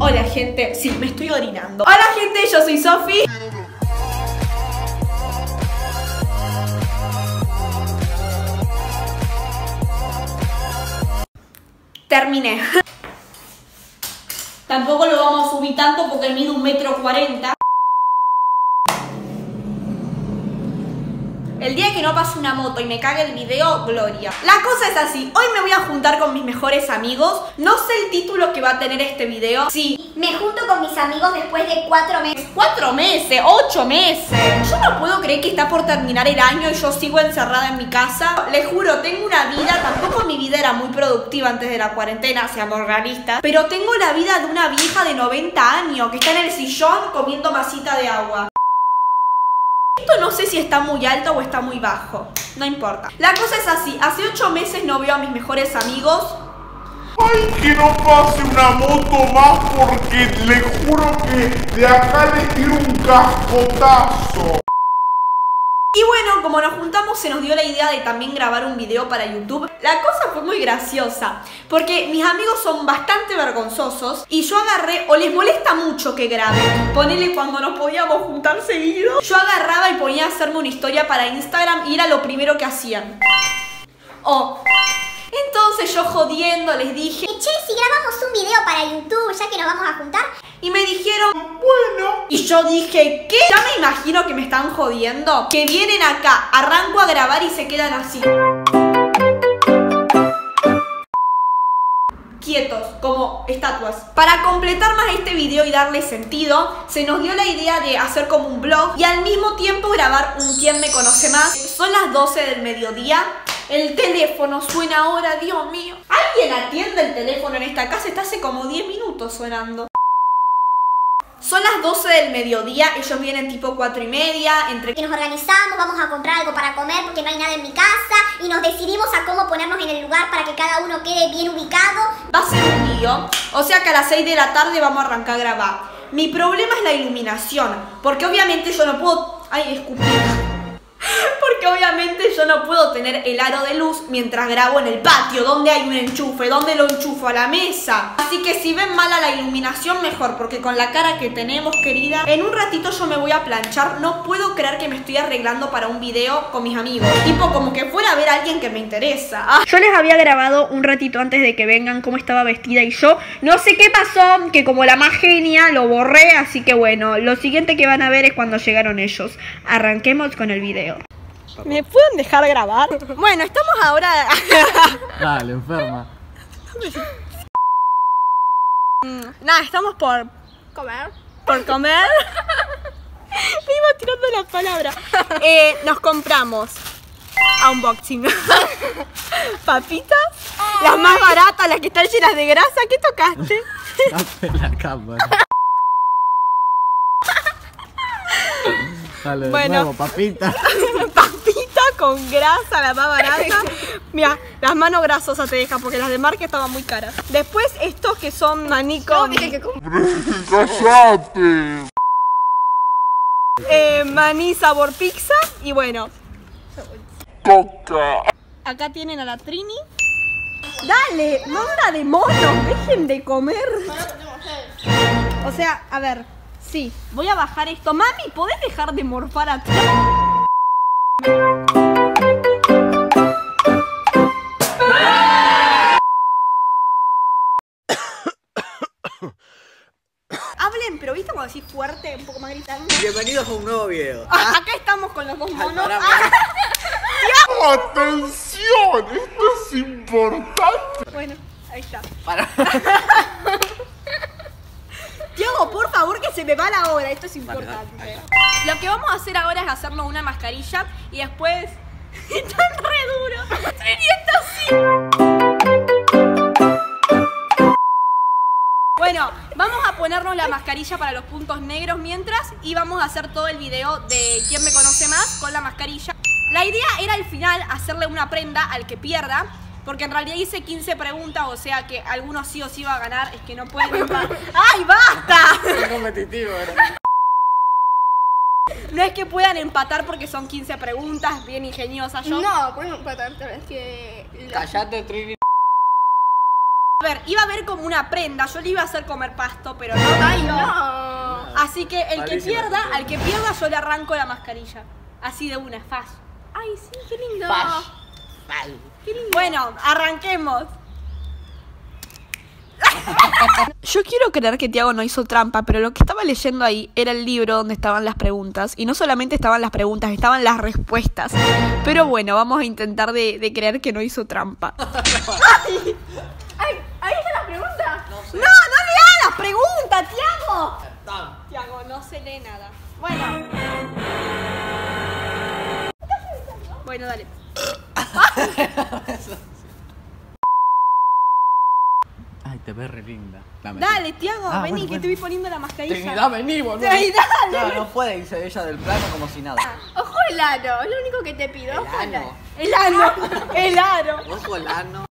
Hola gente, sí, me estoy orinando. Hola gente, yo soy Sofi. Terminé. Tampoco lo vamos a subir tanto porque mide un metro cuarenta. El día que no pase una moto y me cague el video, gloria. La cosa es así, hoy me voy a juntar con mis mejores amigos. No sé el título que va a tener este video. Sí, Me junto con mis amigos después de cuatro meses. cuatro meses, ocho meses. Yo no puedo creer que está por terminar el año y yo sigo encerrada en mi casa. Les juro, tengo una vida, tampoco mi vida era muy productiva antes de la cuarentena, seamos realistas. Pero tengo la vida de una vieja de 90 años que está en el sillón comiendo masita de agua. Esto no sé si está muy alto o está muy bajo. No importa. La cosa es así. Hace ocho meses no veo a mis mejores amigos. Ay, que no pase una moto más porque le juro que de acá le tiro un cascotazo. Y bueno, como nos juntamos se nos dio la idea de también grabar un video para YouTube. La cosa fue muy graciosa, porque mis amigos son bastante vergonzosos y yo agarré, o les molesta mucho que grabe, ponele cuando nos podíamos juntar seguido, yo agarraba y ponía a hacerme una historia para Instagram y era lo primero que hacían. O... Entonces yo jodiendo les dije che, si grabamos un video para YouTube, ya que nos vamos a juntar, y me dijeron, bueno. Y yo dije, ¿qué? Ya me imagino que me están jodiendo. Que vienen acá, arranco a grabar y se quedan así. Quietos, como estatuas. Para completar más este video y darle sentido, se nos dio la idea de hacer como un vlog y al mismo tiempo grabar un ¿Quién me conoce más? Son las 12 del mediodía. El teléfono suena ahora, Dios mío. ¿Alguien atiende el teléfono en esta casa? Está hace como 10 minutos sonando. Son las 12 del mediodía, ellos vienen tipo 4 y media, entre que nos organizamos, vamos a comprar algo para comer porque no hay nada en mi casa y nos decidimos a cómo ponernos en el lugar para que cada uno quede bien ubicado. Va a ser un lío, o sea que a las 6 de la tarde vamos a arrancar a grabar. Mi problema es la iluminación, porque obviamente yo no puedo... Ay, escupí. Porque obviamente yo no puedo tener el aro de luz mientras grabo en el patio, donde hay un enchufe, donde lo enchufo a la mesa. Así que si ven mala la iluminación, mejor, porque con la cara que tenemos, querida, en un ratito yo me voy a planchar. No puedo creer que me estoy arreglando para un video con mis amigos. Tipo, como que fuera a ver a alguien que me interesa. Ah, Yo les había grabado un ratito antes de que vengan cómo estaba vestida y yo. No sé qué pasó, que como la más genia lo borré, así que bueno, lo siguiente que van a ver es cuando llegaron ellos. Arranquemos con el video. ¿Me pueden dejar grabar? Bueno, estamos ahora... Dale, enferma. Nada, estamos por Comer. por comer. Me iba tirando la palabra. Eh, nos compramos a unboxing. Papitas, las más baratas, las que están llenas de grasa. ¿Qué tocaste? Dame la cámara. Dale, de Bueno. nuevo, papita. Con grasa, la más barata. Mira, las manos grasosas te dejan porque las de marca estaban muy caras. Después estos que son maní con ¡Cállate! eh, maní sabor pizza y bueno, Coca. Acá tienen a la Trini. Dale, manda de monos, dejen de comer. O sea, a ver, sí, voy a bajar esto. Mami, ¿podés dejar de morfar a Hablen, pero viste cuando decís fuerte, un poco más gritando. Bienvenidos a un nuevo video. Ah, acá estamos con los dos monos. Ah. ¡Atención! ¡Esto es importante! Bueno, ahí está. Para. Diego, por favor, que se me va la hora. Esto es importante. Lo que vamos a hacer ahora es hacernos una mascarilla y después. ¡Tan re duro! ¡305! Bueno, vamos a ponernos la mascarilla para los puntos negros mientras y vamos a hacer todo el video de quién me conoce más con la mascarilla. La idea era al final hacerle una prenda al que pierda. Porque en realidad hice 15 preguntas, o sea que algunos sí o sí va a ganar, es que no pueden. ¡Ay, basta! Es competitivo, ¿verdad? No es que puedan empatar porque son 15 preguntas, bien ingeniosas yo. No, podemos empatar, vez que. la- Callate, Trini. A ver, iba a haber como una prenda, yo le iba a hacer comer pasto, pero no. Ay, no. Así que el que Malísima pierda, al que pierda yo le arranco la mascarilla. Así de una, faz. Ay, sí, qué lindo. Qué lindo. Bueno, arranquemos. Yo quiero creer que Tiago no hizo trampa, pero lo que estaba leyendo ahí era el libro donde estaban las preguntas. Y no solamente estaban las preguntas, estaban las respuestas. Pero bueno, vamos a intentar de, de creer que no hizo trampa. Ay, ahí está la pregunta. ¡No, no le preguntas, Tiago! Tiago, no se lee nada. Bueno. Bueno, dale. Ay, te ves re linda. Dame. Dale, Tiago, Ah, vení, bueno, que bueno. te voy poniendo la mascarilla. Trinidad, vení, boludo. Dale. No, no puede irse ella del plano como si nada. Ojo el aro, es lo único que te pido. Ojo el aro. El aro, el aro. Ojo el ano.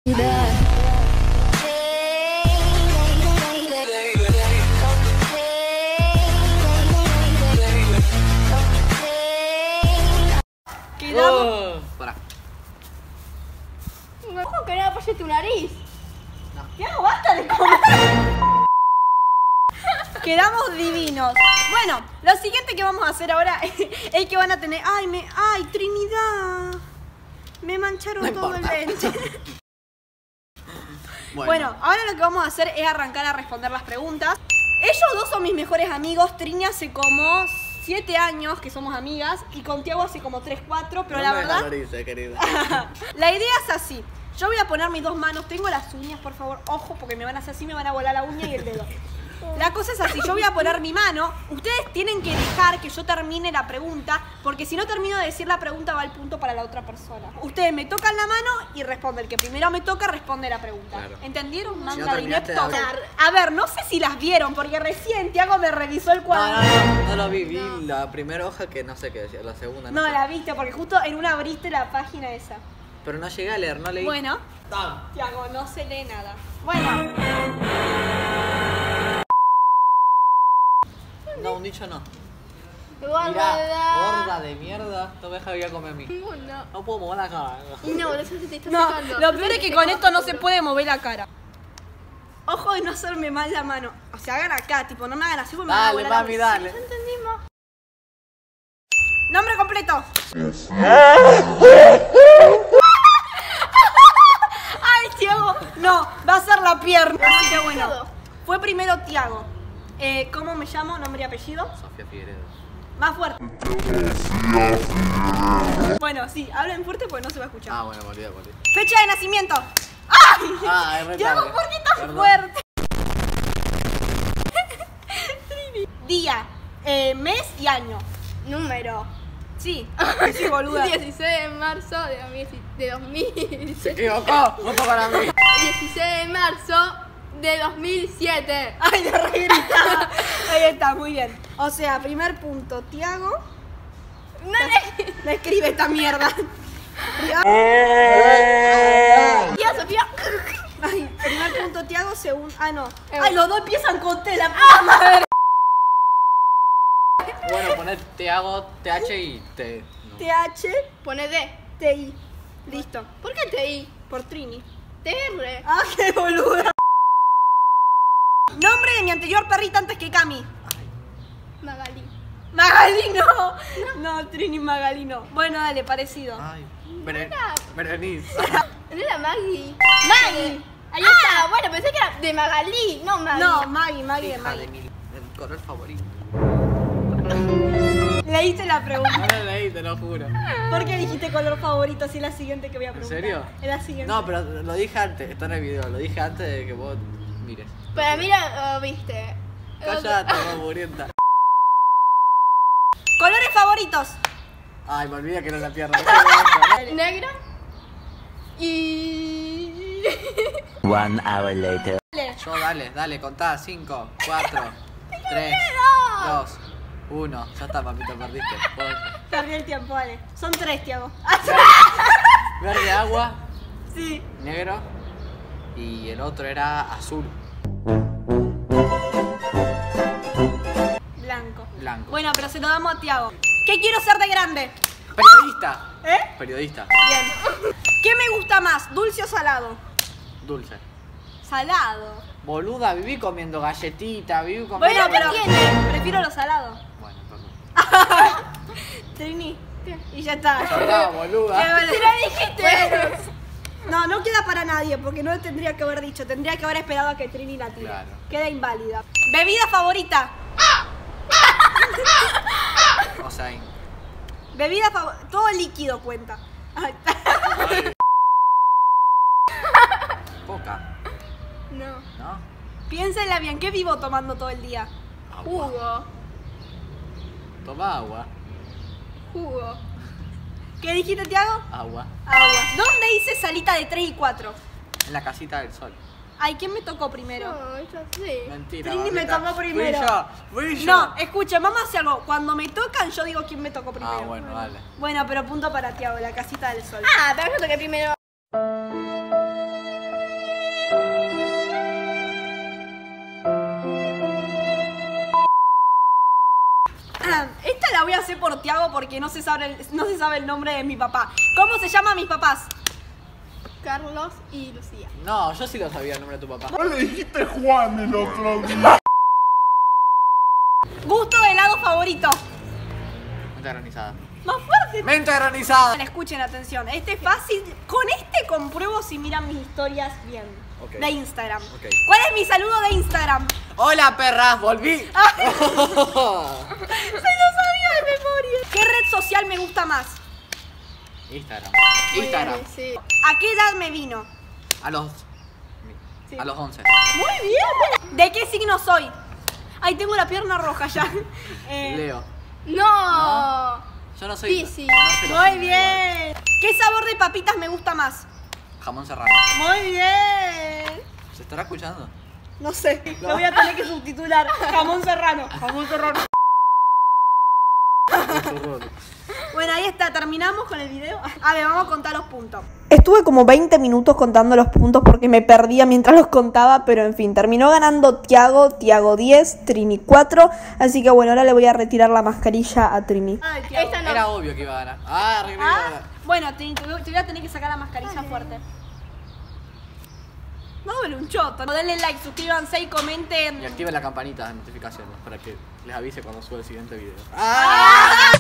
Vamos a hacer ahora es que van a tener. Ay, me. Ay, Trinidad. Me mancharon No todo importa. el lente. Bueno, ahora lo que vamos a hacer es arrancar a responder las preguntas. Ellos dos son mis mejores amigos. Trini hace como 7 años que somos amigas y con Tiago hace como 3, 4, pero no la me verdad... querida. la idea es así. Yo voy a poner mis dos manos. Tengo las uñas, por favor. Ojo, porque me van a hacer así, me van a volar la uña y el dedo. La cosa es así, yo voy a poner mi mano. Ustedes tienen que dejar que yo termine la pregunta, porque si no termino de decir la pregunta va el punto para la otra persona. Ustedes me tocan la mano y responden. El que primero me toca responde la pregunta. Claro. ¿Entendieron? no Manga de ineptos. hablar. A ver, no sé si las vieron, porque recién Tiago me revisó el No, cuadro. no, no, no lo vi. Vi la primera hoja que no sé qué decía, la segunda. No, No, sé. la viste, porque justo en una abriste la página esa. Pero no llegué a leer, no leí. Bueno. Tiago, no se lee nada. Bueno. Dicho no. Gorda. Mirá, gorda de mierda. No me deja ir a comer a mí. No. No puedo mover la cara. No, te está No, sacando. lo peor es que con esto no se puede mover la cara. Ojo de no hacerme mal la mano. O sea, hagan acá, tipo, no me hagan así porque me van a Dale, volar la mami, bolsa. dale. Entendimos. Nombre completo. Ay, Tiago. No, va a ser la pierna. Así que bueno. Fue primero Tiago. Eh, ¿Cómo me llamo? Nombre y apellido. Sofía Figueredo. Más fuerte. Bueno, sí, hablen fuerte porque no se va a escuchar. Ah, bueno, volví, volví. Fecha de nacimiento. ¡Ay! Ah, es Tiago, tarde. ¿por qué tan Perdón. fuerte? Día, eh, mes y año. Número. Sí, sí, boluda. 16 de marzo de 2000. De 2000. Se equivocó. Voto para mí. 16 de marzo de 2007. Ay, de regrita. Ahí está, muy bien. O sea, primer punto, Tiago. No le... Me escribe esta mierda. Tía Sofía. Ay, primer punto, Tiago, segundo. Ah, no. Eh. Ay, los dos empiezan con T, la puta madre. Bueno, poner te hago TH y T. No. TH, Pone D. TI. Listo. ¿Por qué TI? Por Trini. TR. Ah, qué boluda. Nombre de mi anterior perrita antes que Cami. Magali. Magali no. No, Trini Magali no. Bueno, dale, parecido. Ay, Beren- Berenice. ¿No era Maggie? Maggie. Ahí está. Bueno, pensé que era de Magali, no Maggie. No, Maggie, Maggie de Hija de Maggie. mi el color favorito. Leíste la pregunta. No lo leí, te lo juro. ¿Por qué dijiste color favorito si es la siguiente que voy a ¿En preguntar? serio? Es la siguiente. No, pero lo dije antes, está en el video, lo dije antes de que vos mires. Para mí la oh, viste. Cállate, vos murienta. Colores favoritos. Ay, me olvidé que era la pierna. Negro. Y. One hour later. Dale. Yo, dale, dale, contá. 5, 4, 3, 2, 1. Ya está, papito, perdiste. Perdí el tiempo, dale. Son tres, Tiago. Verde agua, sí. negro y el otro era azul, Blanco. blanco. Bueno, pero se lo damos a Tiago. ¿Qué quiero ser de grande? Periodista. ¿Eh? Periodista. Bien. ¿Qué me gusta más, dulce o salado? Dulce. Salado. Boluda, viví comiendo galletitas, viví comiendo. Bueno, ¿qué pero tiene? prefiero lo salado. Bueno, perdón. Trini. Y ya está. Perdón, boluda. Ya lo dijiste. No, no queda para nadie, porque no lo tendría que haber dicho. Tendría que haber esperado a que Trini la tire. Claro. Queda inválida. Bebida favorita. O sea, Bebida favorita. Todo líquido cuenta. Ay, poca, No. ¿no? Piénsenla bien, ¿qué vivo tomando todo el día? Agua. Jugo. Toma agua. Jugo. ¿Qué dijiste, Tiago? Agua. Agua. ¿Dónde hice salita de 3 y 4? En la casita del sol. Ay, ¿quién me tocó primero? No, yo sé. Mentira. Trini me tomó primero. Fui yo, fui yo. No, escuchen, vamos a hacer algo. Cuando me tocan, yo digo quién me tocó primero. Ah, bueno, dale. Bueno, pero punto para Tiago, la casita del sol. Ah, pero yo toqué primero. Voy a hacer por Tiago porque no se, sabe el, no se sabe el nombre de mi papá. ¿Cómo se llaman mis papás? Carlos y Lucía. No, yo sí lo sabía el nombre de tu papá. No le dijiste Juan el otro día. Gusto de helado favorito. Menta granizada. Más fuerte. Menta granizada. Escuchen, atención. Este es fácil. Con este compruebo si miran mis historias bien. Ok. De Instagram. ¿Cuál es mi saludo de Instagram? Hola, perras, volví. red social me gusta más? Instagram. Instagram. Sí. ¿A qué edad me vino? A los. Sí. A los 11. Muy bien. ¿De qué signo soy? Ay, tengo la pierna roja ya. Eh, Leo. No. Yo no soy. Piscis. no Muy bien. ¿Qué sabor de papitas me gusta más? Jamón serrano. Muy bien. ¿Se estará escuchando? No sé, lo voy a tener que subtitular. Jamón serrano. Jamón serrano. Bueno, ahí está, terminamos con el video. A ver, vamos a contar los puntos. Estuve como 20 minutos contando los puntos porque me perdía mientras los contaba, pero en fin, terminó ganando Tiago, Tiago 10, Trini 4, así que bueno, ahora le voy a retirar la mascarilla a Trini. Esta no. Era obvio que iba a ganar. Ah. Ah, bueno, Trini, te voy te voy a tener que sacar la mascarilla fuerte. No duele un choto. Denle like, suscríbanse y comenten. Y activa la campanita de notificaciones para que les avise cuando suba el siguiente video. ¡Ah!